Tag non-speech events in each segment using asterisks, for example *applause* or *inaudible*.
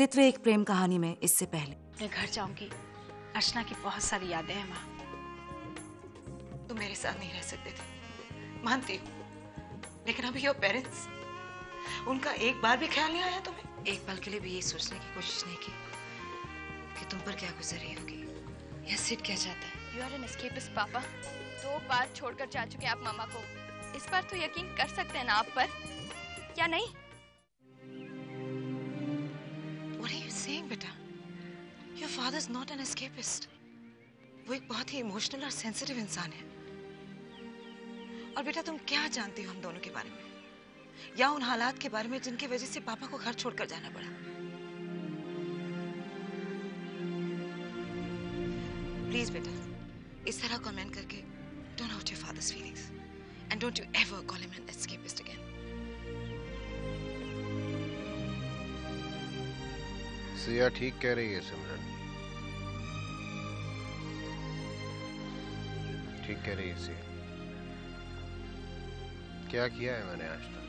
अस्तित्व एक प्रेम कहानी में इससे पहले। मैं घर जाऊँगी। अर्चना की बहुत सारी यादें हैं माँ। तुम मेरे साथ नहीं रह सकते थे। मानती हूँ। लेकिन अभी योर पेरेंट्स उनका एक बार भी ख्याल नहीं आया तुम्हें? एक पल के लिए भी ये सोचने की कोशिश नहीं की कि तुम पर क्या गुजर रही होगी। या सिट क्या चाहता है। यू आर एन एस्केपिस्ट पापा। दो बार छोड़कर जा चुके आप मामा को। इस बार तो यकीन कर सकते हैं ना आप पर। क्या नहीं? Father is not an escapist. वो एक बहुत ही इमोशनल और सेंसिटिव इंसान है। और बेटा, तुम क्या जानती हो हम दोनों के बारे में? या उन हालात के बारे में जिनकी वजह से पापा को घर छोड़कर जाना पड़ा? प्लीज़ बेटा, इस तरह कमेंट करके don't hurt your father's feelings and don't you ever call him an escapist again Siya ठीक कह रही है सिमरन। ठीक कह रही सिया क्या किया है मैंने आज तक?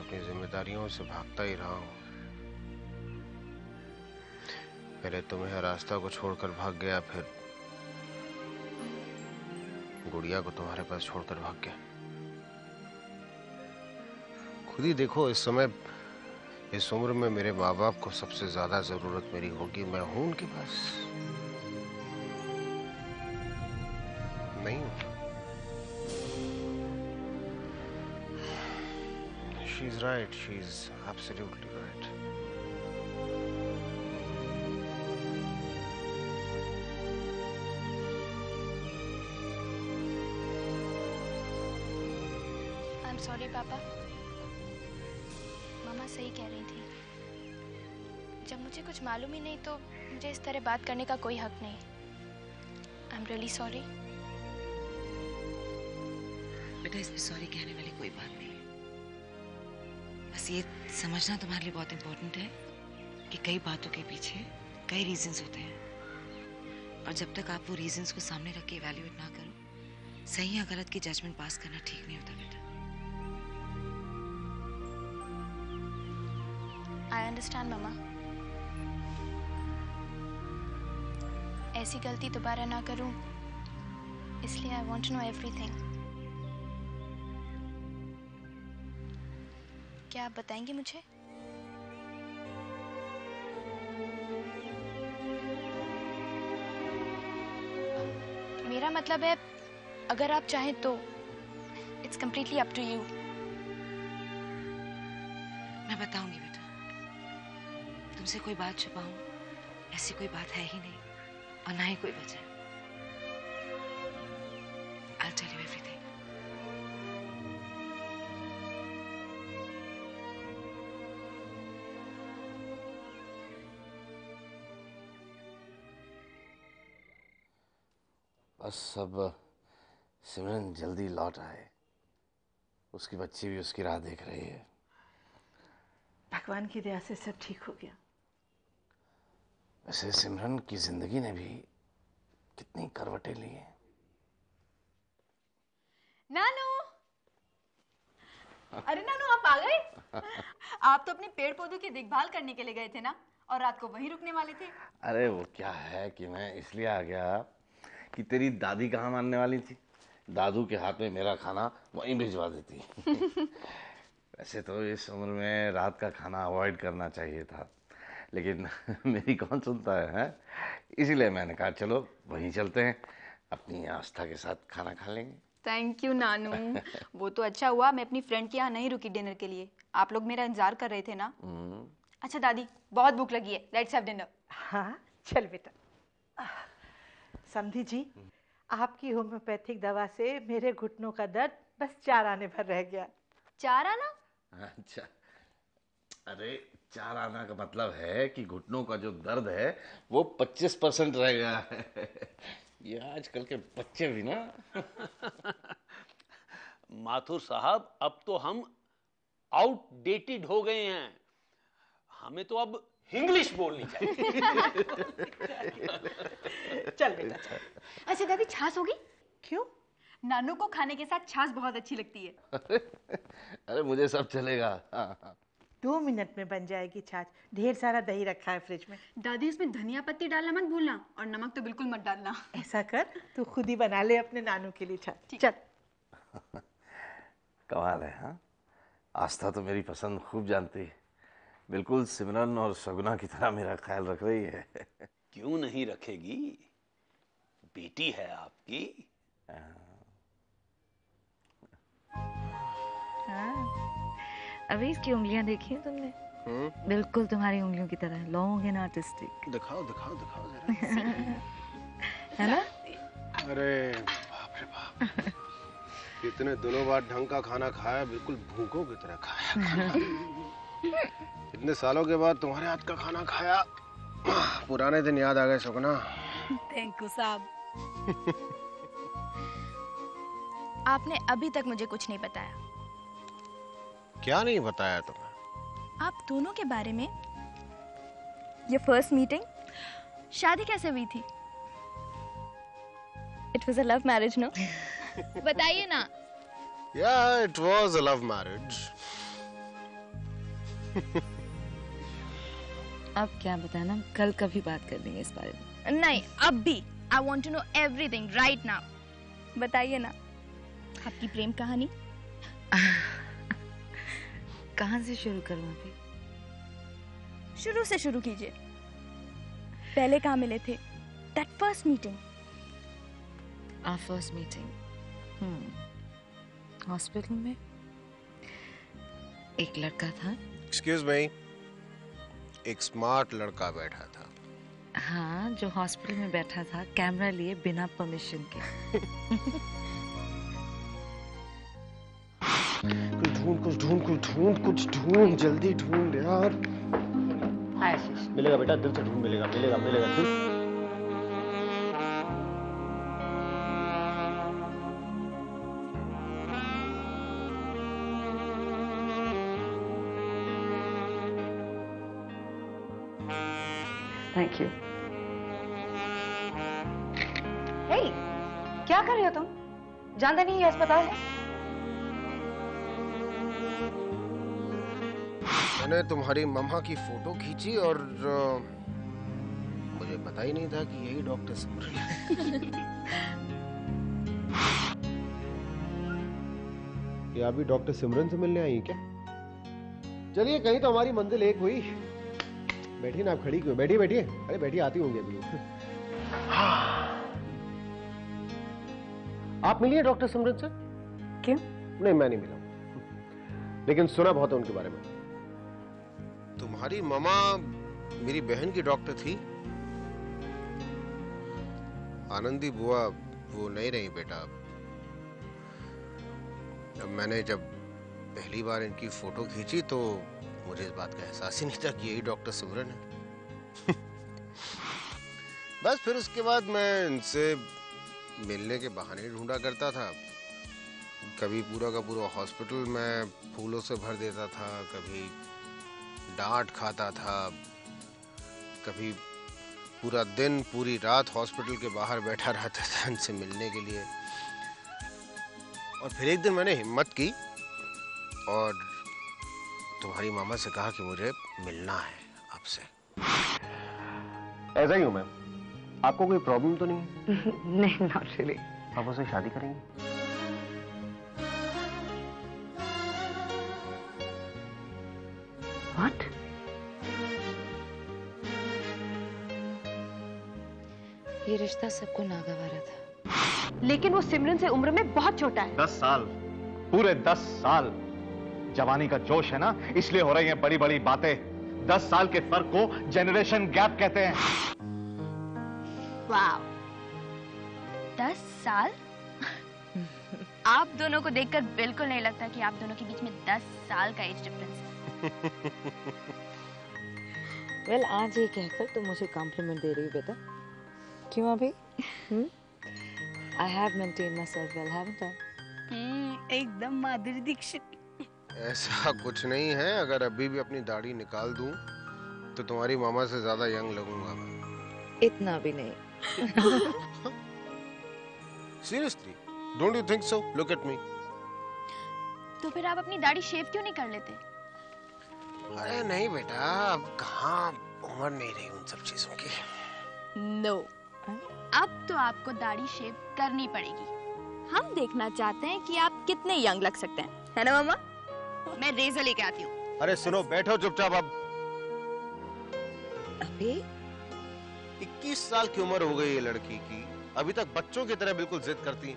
अपनी जिम्मेदारियों से भागता ही रहा हूँ। पहले तुम्हें रास्ता को छोड़कर भाग गया, फिर गुड़िया को तुम्हारे पास छोड़कर भाग गया। खुद ही देखो, इस समय इस उम्र में मेरे माँ बाप को सबसे ज़्यादा ज़रूरत मेरी होगी, मैं हूँ उनके पास। नहीं हूँ। She is right she is absolutely right sorry papa सही कह रही थी। जब मुझे कुछ मालूम ही नहीं तो मुझे इस तरह बात करने का कोई हक नहीं। आई एम रियली सॉरी बेटा इसमें सॉरी कहने वाली कोई बात नहीं बस ये समझना तुम्हारे लिए बहुत इंपॉर्टेंट है कि कई बातों के पीछे कई रीजंस होते हैं। और जब तक आप वो रीजंस को सामने रख के इवेल्युएट ना करो, सही या गलत की जजमेंट पास करना ठीक नहीं होता बेटा। आई अंडरस्टैंड मामा ऐसी गलती दोबारा ना करूँ, इसलिए I want to know everything क्या आप बताएँगे मुझे? मेरा मतलब है, अगर आप चाहें तो it's completely up to you मैं बताऊँगी बेटा। तुमसे कोई बात छुपाऊं ऐसी कोई बात है ही नहीं और ना ही कोई वजह। I'll tell you everything. बस अब सिमरन जल्दी लौट आए। उसकी बच्ची भी उसकी राह देख रही है। भगवान की दया से सब ठीक हो गया। वैसे सिमरन की ज़िंदगी ने भी कितनी करवटें ली हैं। नानू! अरे नानू आप आ गए? आप तो अपने पेड़ पौधों की देखभाल करने के लिए गए थे ना? और रात को वहीं रुकने वाले थे। अरे वो क्या है कि मैं इसलिए आ गया कि तेरी दादी कहाँ मानने वाली थी? दादू के हाथ में मेरा खाना वहीं भिजवा देती। *laughs* वैसे तो इस उम्र में रात का खाना अवॉइड करना चाहिए था। लेकिन *laughs* मेरी कौन सुनता है, है? इसीलिए मैंने कहा चलो वहीं चलते हैं अपनी आस्था के साथ खाना खा लेंगे। थैंक यू नानू। *laughs* वो तो अच्छा हुआ मैं अपनी फ्रेंड के यहाँ नहीं रुकी डिनर के लिए। आप लोग मेरा इंतज़ार कर रहे थे ना? हम्म, अच्छा दादी बहुत भूख लगी है। लेट्स हैव डिनर हाँ चल बेटा। समझी जी आपकी होम्योपैथिक दवा से मेरे घुटनों का दर्द बस चार आने भर रह गया। चार आना? अच्छा। अरे चार आना का मतलब है कि घुटनों का जो दर्द है वो 25 परसेंट रह गया है। ये आजकल के बच्चे भी ना। *laughs* माथुर साहब अब तो हम आउटडेटेड हो गए हैं। हमें तो अब इंग्लिश बोलनी चाहिए। *laughs* चल बेटा चल। अच्छा दादी छाछ होगी? क्यों? नानू को खाने के साथ छाछ बहुत अच्छी लगती है। *laughs* अरे मुझे सब चलेगा। हाँ, हाँ। दो मिनट में बन जाएगी छाछ ढेर सारा दही रखा है फ्रिज में। दादी इसमें धनिया पत्ती डालना मत भूलना और नमक तो बिल्कुल मत डालना। ऐसा कर तू खुद ही बना ले अपने नानू के लिए छाछ चल। *laughs* कमाल है हाँ? आस्था तो मेरी पसंद खूब जानती है। बिल्कुल सिमरन और सगुना की तरह मेरा ख्याल रख रही है। *laughs* क्यों नहीं रखेगी? बेटी है आपकी। अभी इसकी उंगलियाँ देखी हैं तुमने? हम्म। बिल्कुल तुम्हारी उंगलियों की तरह लॉन्ग एंड आर्टिस्टिक दिखाओ दिखाओ दिखाओ जरा। *laughs* है ना? अरे बाप रे बाप। इतने दिनों बाद ढंग का खाना खाया बिल्कुल भूखों की तरह खाया इतने सालों के बाद तुम्हारे हाथ का खाना खाया। पुराने दिन याद आ गए सुगना थैंक यू साहब। आपने अभी तक मुझे कुछ नहीं बताया। क्या नहीं बताया तुम्हें? आप दोनों के बारे में ये फ़र्स्ट मीटिंग शादी कैसे हुई थी? It was a love marriage no बताइए ना। या it was a love marriage अब क्या बताना? कल कभी बात कर लेंगे इस बारे में। नहीं अब भी। I want to know everything right now बताइए ना। आपकी प्रेम कहानी? *laughs* कहाँ से शुरू करूँ अभी? शुरू से शुरू कीजिए। पहले कहाँ मिले थे? That first meeting first meeting hmm. Hospital में? एक लड़का था। एक्सक्यूज मी एक स्मार्ट लड़का बैठा था। हाँ जो हॉस्पिटल में बैठा था कैमरा लिए बिना परमिशन के। *laughs* कुछ ढूंढ कुछ ढूंढ कुछ ढूंढ जल्दी ढूंढ यार। मिलेगा बेटा दिल से ढूंढ मिलेगा मिलेगा मिलेगा दिल। थैंक यू हे क्या कर रहे हो तुम? जानते नहीं ये अस्पताल है? मैंने तुम्हारी मम्मा की फ़ोटो खींची और मुझे पता ही नहीं था कि यही डॉक्टर सिमरन है। ये अभी डॉक्टर सिमरन से मिलने आई हैं क्या? चलिए कहीं तो हमारी मंजिल एक हुई। बैठिए ना आप खड़ी क्यों? बैठिए बैठिए। अरे बैठिए आती होंगी अभी आप मिलिए डॉक्टर सिमरन से? क्यों? नहीं मैं नहीं मिला। लेकिन सुना बहुत है उनके बारे में। तुम्हारी मामा, मेरी बहन की डॉक्टर थी। आनंदी बुआ, वो नहीं रही बेटा। अब मैंने जब पहली बार इनकी फ़ोटो खींची तो मुझे इस बात का एहसास ही नहीं था कि यही डॉक्टर सिमरन है। *laughs* बस फिर उसके बाद मैं इनसे मिलने के बहाने ढूंढा करता था। कभी पूरा का पूरा हॉस्पिटल में फूलों से भर देता था, कभी डांट खाता था। कभी पूरा दिन पूरी रात हॉस्पिटल के बाहर बैठा रहता था इनसे मिलने के लिए। और फिर एक दिन मैंने हिम्मत की और तुम्हारी मामा से कहा कि मुझे मिलना है आपसे। ऐसा ही हूँ मैम। आपको कोई प्रॉब्लम तो नहीं है? *laughs* नहीं नॉट रियली आप उससे शादी करेंगे? व्हाट ये रिश्ता सबको नागवारा था। लेकिन वो सिमरन से उम्र में बहुत छोटा है। दस साल। पूरे दस साल। जवानी का जोश है ना? इसलिए हो रही हैं बड़ी बड़ी बातें। दस साल के फ़र्क को जनरेशन गैप कहते हैं। वाह दस साल? *laughs* आप दोनों को देखकर बिल्कुल नहीं लगता कि आप दोनों के बीच में दस साल का एज डिफरेंस है। *laughs* वेल आज ये कहकर तुम मुझे कॉम्प्लीमेंट दे रही हो बेटा। क्यों अभी? I have maintain my self well haven't I एकदम माधुरी दीक्षित। ऐसा कुछ नहीं है। अगर अभी भी अपनी दाढ़ी निकाल दूँ तो तुम्हारी मामा से ज़्यादा यंग लगूँगा मैं। इतना भी नहीं। Seriously don't you think so look at me तो फिर आप अपनी दाढ़ी शेव क्यों नहीं कर लेते? अरे नहीं बेटा अब कहाँ उम्र नहीं रही उन सब चीज़ों की। No no. अब तो आपको दाढ़ी शेव करनी पड़ेगी। हम देखना चाहते हैं कि आप कितने यंग लग सकते हैं। है ना मामा? मैं रेजर लेके आती हूँ। अरे सुनो बैठो चुपचाप अब। अभी 21 साल की उम्र हो गई है लड़की की। अभी तक बच्चों की तरह बिल्कुल जिद करती है।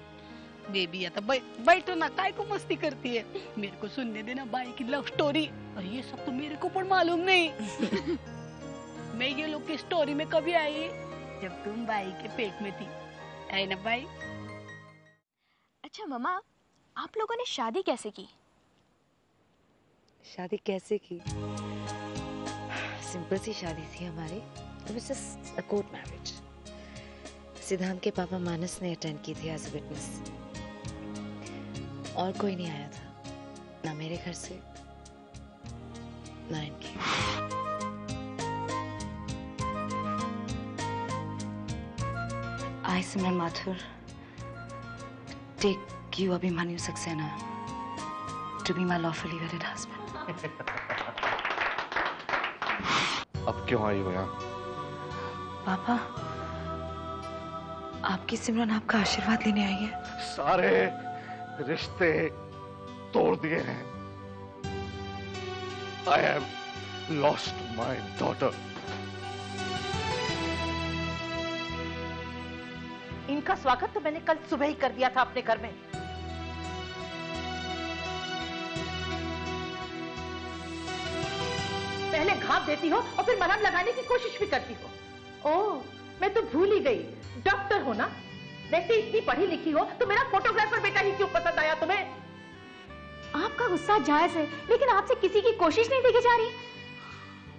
बेबी आता बै, बैठो ना काय को मस्ती करती है? मेरे को सुनने देना बाई की लव स्टोरी और ये सब तो मेरे को मालूम नहीं। *laughs* मैं ये लोग की स्टोरी में कभी आई जब तुम बाई के पेट में थी। है ना बाई? अच्छा मामा आप लोगों ने शादी कैसे की? शादी कैसे की? सिंपल सी शादी थी हमारी। It was just a court marriage. सिद्धांत के पापा मानस ने अटेंड की थी एज अ विटनेस और कोई नहीं आया था ना मेरे घर से ना इनके I, Simran Mathur, take you, Abhimanyu Saxena, to be my lawfully wedded husband. अब क्यों आई हो यहाँ पापा आपकी सिमरन आपका आशीर्वाद लेने आई है सारे रिश्ते तोड़ दिए हैं I have lost my daughter इनका स्वागत तो मैंने कल सुबह ही कर दिया था अपने घर में। पहले घाप देती हो और फिर मरहम लगाने की कोशिश भी करती हो। ओ, मैं तो भूल ही गई। डॉक्टर हो ना? वैसे इतनी पढ़ी लिखी हो तो मेरा फोटोग्राफर बेटा ही क्यों पसंद आया तुम्हें? आपका गुस्सा जायज़ है लेकिन आपसे किसी की कोशिश नहीं देखी जा रही।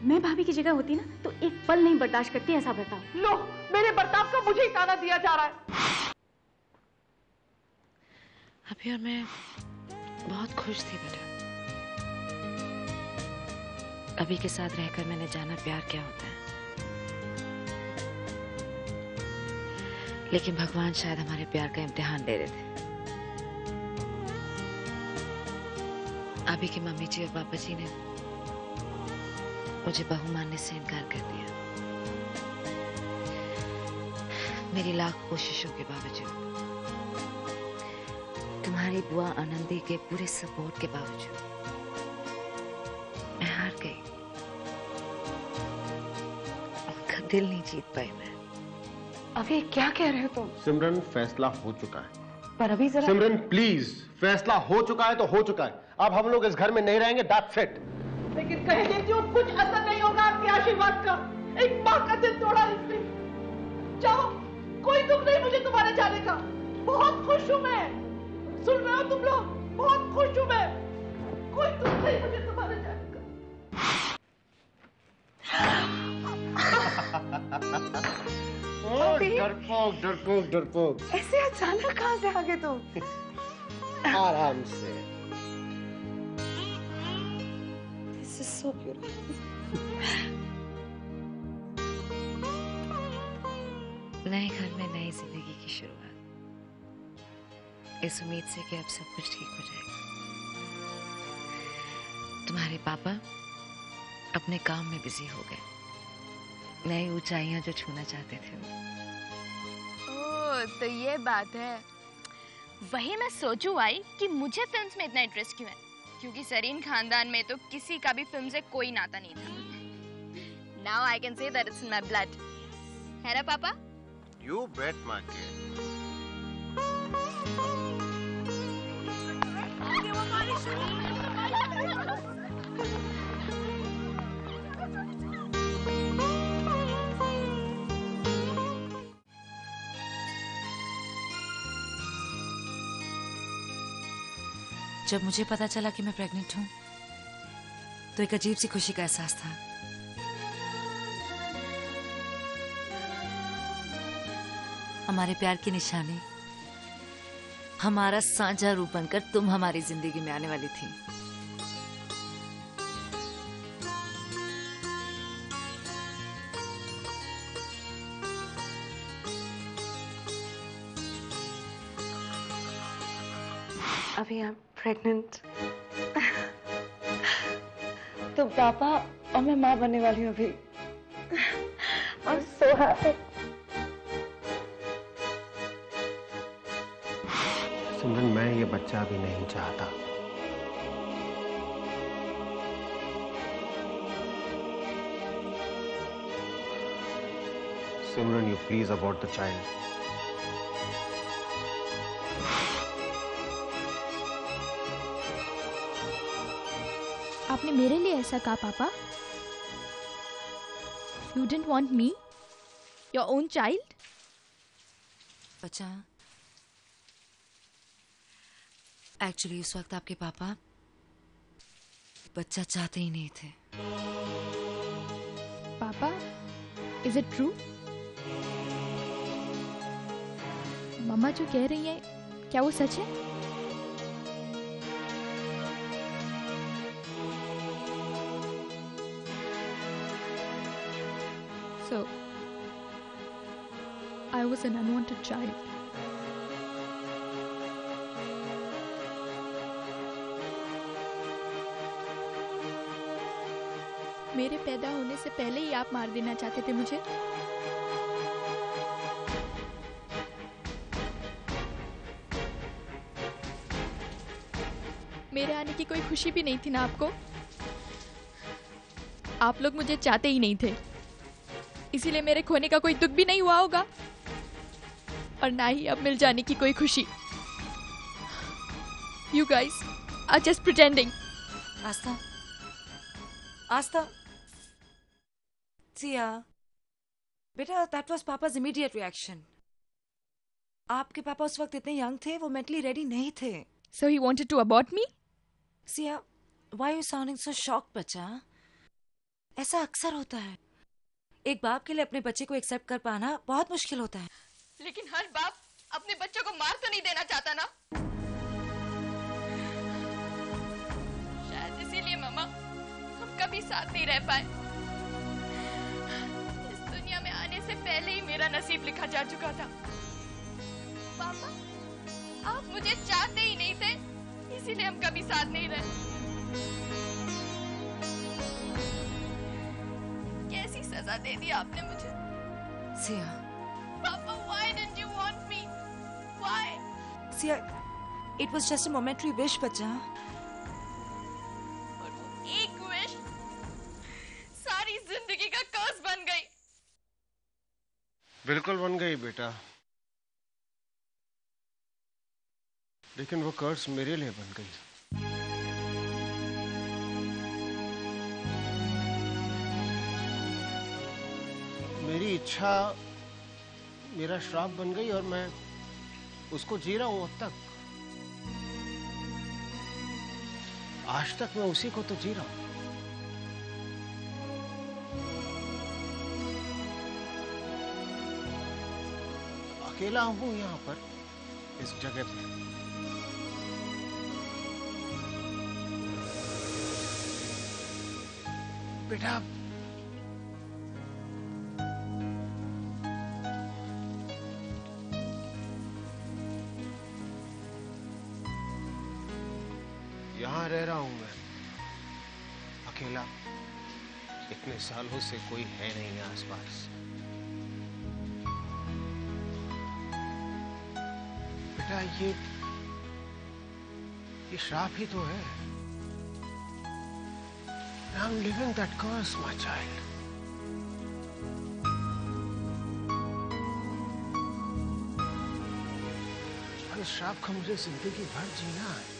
मैं भाभी की जगह होती ना तो एक पल नहीं बर्दाश्त करती ऐसा बर्ताव। लो मेरे बर्ताव का मुझे ही ताना दिया जा रहा है। अभी और मैं बहुत खुश थी बेटा। अभी के साथ रहकर मैंने जाना प्यार क्या होता है। लेकिन भगवान शायद हमारे प्यार का इम्तिहान ले रहे थे। अभी की मम्मी जी और पापा जी ने मुझे बहू मानने से इनकार कर दिया। मेरी लाख कोशिशों के बावजूद तुम्हारी बुआ आनंदी के पूरे सपोर्ट के बावजूद मैं हार गई। उनका दिल नहीं जीत पाई मैं। अभी क्या कह रहे हो तुम? सिमरन फैसला हो चुका है। पर अभी जरा सिमरन प्लीज़ फैसला हो चुका है तो हो चुका है। अब हम लोग इस घर में नहीं रहेंगे दैट्स इट लेकिन कह हूँ कुछ असर नहीं होगा आपके आशीर्वाद का। एक माँ का दिल तोड़ा इसने। जाओ कोई दुख नहीं मुझे तुम्हारे जाने का। बहुत खुश हूँ मैं। सुन रहे हो तुम लोग? बहुत खुश हूँ मैं। कोई दुख नहीं मुझे तुम्हारे जाने का। डरपोक डरपोक डरपोक। ऐसे अचानक कहाँ से आ गए तुम? आराम से। So beautiful. नए घर में नई ज़िंदगी की शुरुआत। इस उम्मीद से कि अब सब कुछ ठीक हो जाएगा। तुम्हारे पापा अपने काम में बिज़ी हो गए। नई ऊंचाइयाँ जो छूना चाहते थे ओह तो ये बात है। वही मैं सोचू आई कि मुझे फिल्म्स में इतना इंटरेस्ट क्यों है? क्योंकि सरीन खानदान में तो किसी का भी फ़िल्म से कोई नाता नहीं था। Now I can say that it's in my blood है ना, पापा? यू बेट माय जब मुझे पता चला कि मैं प्रेग्नेंट हूँ तो एक अजीब सी खुशी का एहसास था। हमारे प्यार की निशानी, हमारा साझा रूप बनकर तुम हमारी ज़िंदगी में आने वाली थी। प्रेग्नेंट *laughs* तो पापा और मैं माँ बनने वाली हूँ अभी। *laughs* I'm so happy. सिमरन मैं ये बच्चा अभी नहीं चाहता। Simran you please about the child आपने मेरे लिए ऐसा कहा पापा? You don't want me your own child बच्चा एक्चुअली उस वक्त आपके पापा बच्चा चाहते ही नहीं थे। पापा इज़ इट ट्रू मम्मा जो कह रही है क्या वो सच है? Was an unwanted child. मेरे पैदा होने से पहले ही आप मार देना चाहते थे मुझे? मेरे आने की कोई खुशी भी नहीं थी ना आपको? आप लोग मुझे चाहते ही नहीं थे। इसीलिए मेरे खोने का कोई दुख भी नहीं हुआ होगा। और ना ही अब मिल जाने की कोई खुशी। You guys are just pretending Aastha. Aastha. Siya बेटा that was papa's immediate reaction आपके पापा उस वक्त इतने यंग थे वो मेंटली रेडी नहीं थे। So he wanted to abort me Siya why you sounding so shock बच्चा? ऐसा अक्सर होता है। एक बाप के लिए अपने बच्चे को एक्सेप्ट कर पाना बहुत मुश्किल होता है। लेकिन हर बाप अपने बच्चों को मार तो नहीं देना चाहता ना? शायद इसीलिए मामा हम कभी साथ नहीं रह पाए। इस दुनिया में आने से पहले ही मेरा नसीब लिखा जा चुका था। पापा आप मुझे चाहते ही नहीं थे इसीलिए हम कभी साथ नहीं रहे। कैसी सजा दे दी आपने मुझे। सिया। पापा। Siya it was just a momentary wish बच्चा और वो एक विश सारी ज़िंदगी का कर्ज बन गई। बिल्कुल बन गई बेटा। लेकिन वो कर्ज मेरे लिए बन गई। मेरी इच्छा मेरा श्राप बन गई और मैं उसको जी रहा हूँ अब तक। आज तक मैं उसी को तो जी रहा हूँ। अकेला हूँ यहाँ पर, इस जगह पे। बेटा यहाँ रह रहा हूँ मैं। अकेला। इतने सालों से कोई है नहीं आसपास। बेटा ये ये श्राप ही तो है। Living that curse, my child. और इस श्राप का मुझे ज़िंदगी भर जीना है।